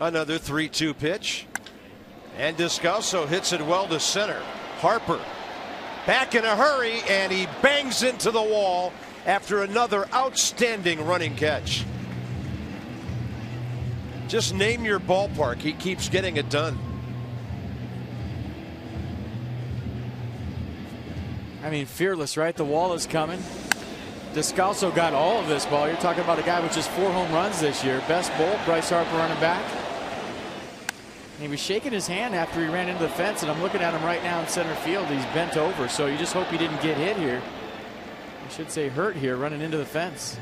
Another 3 2 pitch. And Descalso hits it well to center. Harper back in a hurry, and he bangs into the wall after another outstanding running catch. Just name your ballpark. He keeps getting it done. I mean, fearless, right? The wall is coming. Descalso got all of this ball. You're talking about a guy with just four home runs this year. Best bolt, Bryce Harper running back. And he was shaking his hand after he ran into the fence, and I'm looking at him right now in center field. He's bent over, so you just hope he didn't get hit here. I should say hurt here, running into the fence.